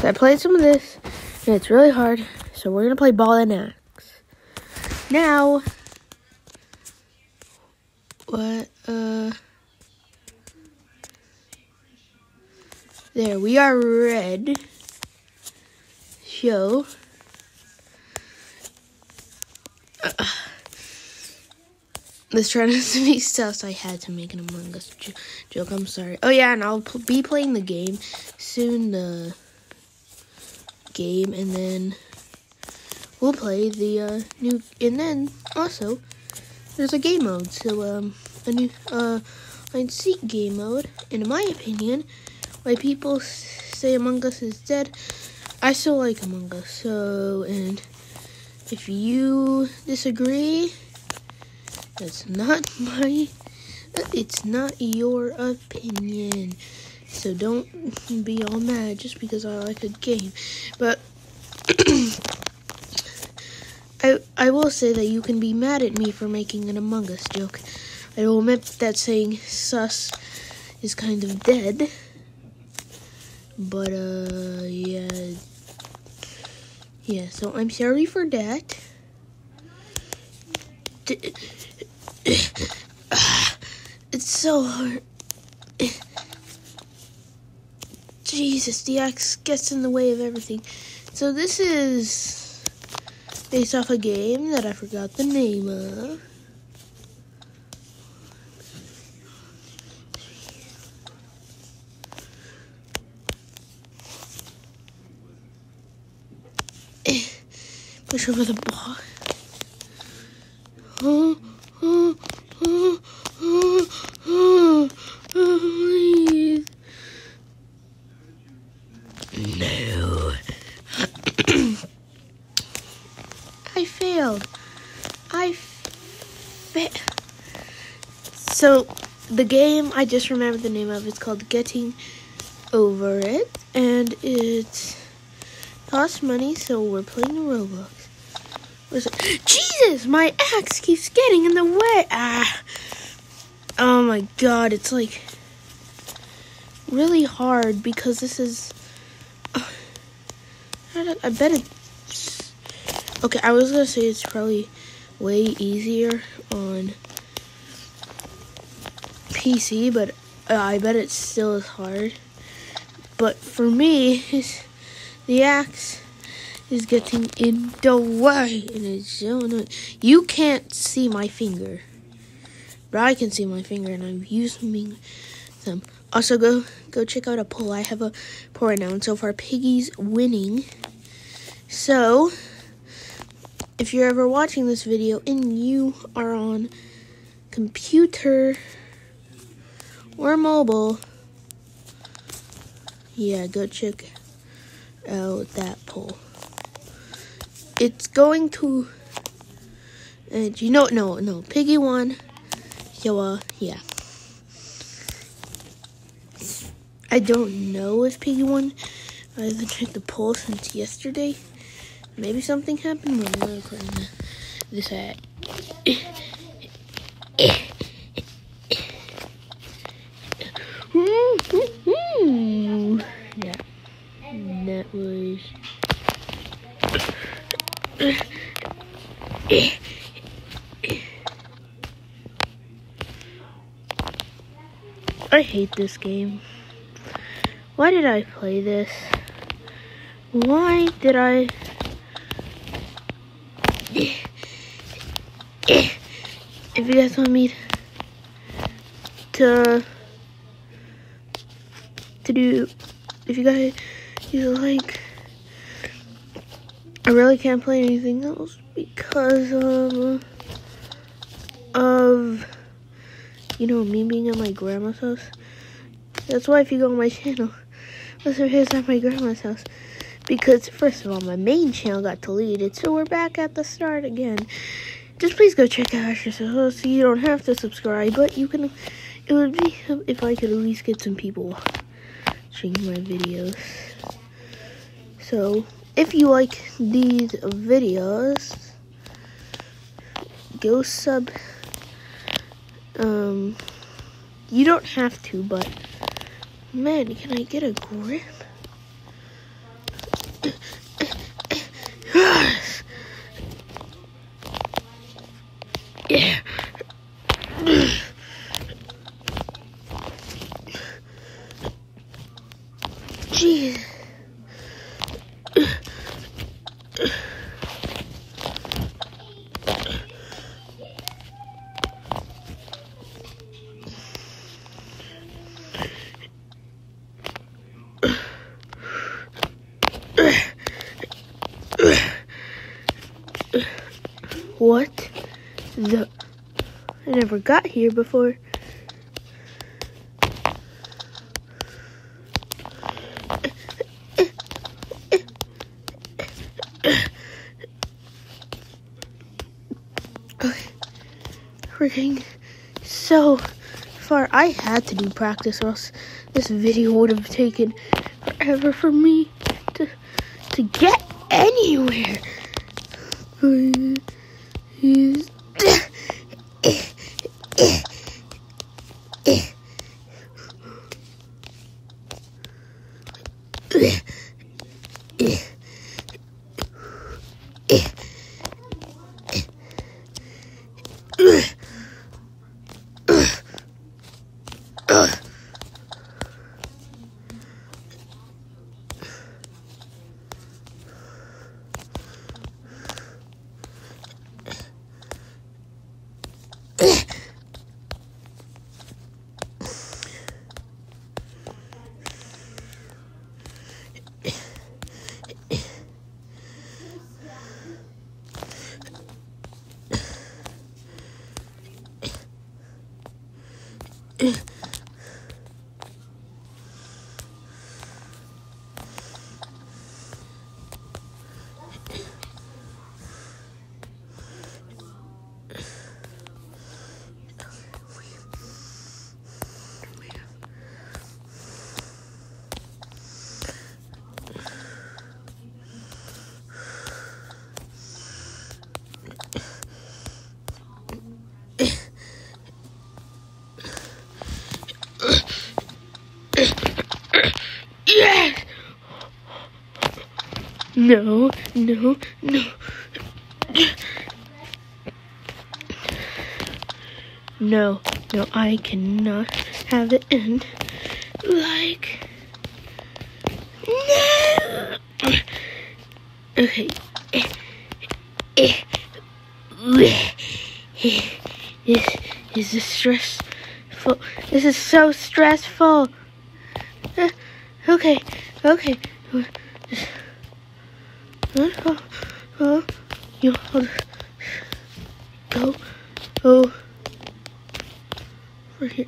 So I played some of this, and it's really hard. So we're gonna play ball and axe. Now, what? Uh, there we are. Red. Show. Uh, this trying to be sus. I had to make an Among Us jo- joke. I'm sorry. Oh yeah, and I'll be playing the game soon. The game, and then we'll play the uh, new. And then also, there's a game mode. So um, a new uh, hide seek game mode. And in my opinion, why people say Among Us is dead, I still like Among Us. So and if you disagree, that's not my. It's not your opinion. So don't be all mad just because I like a game. But I I will say that you can be mad at me for making an Among Us joke. I will admit that saying sus is kind of dead. But uh yeah. Yeah, so I'm sorry for that. D- so hard. Jesus, the axe gets in the way of everything. So this is based off a game that I forgot the name of. Eh, Push over the ball. Oh, oh, oh, oh, oh, oh, please. No. I failed. I failed. So, the game, I just remember the name of it's called Getting Over It. And it costs money, so we're playing the Roblox. It? Jesus, my axe keeps getting in the way. Ah. Oh my god, it's like really hard because this is. I bet it's. Okay, I was gonna say it's probably way easier on PC, but uh, I bet it still is hard. But for me, the axe is getting in the way, and it's so annoying. You can't see my finger, but I can see my finger, and I'm using them. Also, go go check out a poll. I have a poll right now, and so far, Piggy's winning. So, if you're ever watching this video and you are on computer or mobile, yeah, go check out that poll. It's going to, and you know, no, no, Piggy won. So, uh, yeah. I don't know if Piggy won. I haven't checked the poll since yesterday. Maybe something happened when were recording this at. yeah. That was. I hate this game. Why did I play this? Why did I? If you guys want me to to do, if you guys you like, I really can't play anything else because of of you know me being at my grandma's house. That's why if you go on my channel, listen here's at my grandma's house. Because first of all, my main channel got deleted, so we're back at the start again. Just please go check out Asher so you don't have to subscribe, but you can. It would be if I could at least get some people watching my videos. So if you like these videos, go sub. Um, you don't have to, but Man, can I get a grip? yeah. What the? I never got here before. Okay. We're so far. I had to do practice or else this video would have taken forever for me to to get anywhere. No, no, no. No, no, I cannot have it end like. No! Okay. This is stressful. This is so stressful. Okay, okay. Oh, oh, you go, go over here.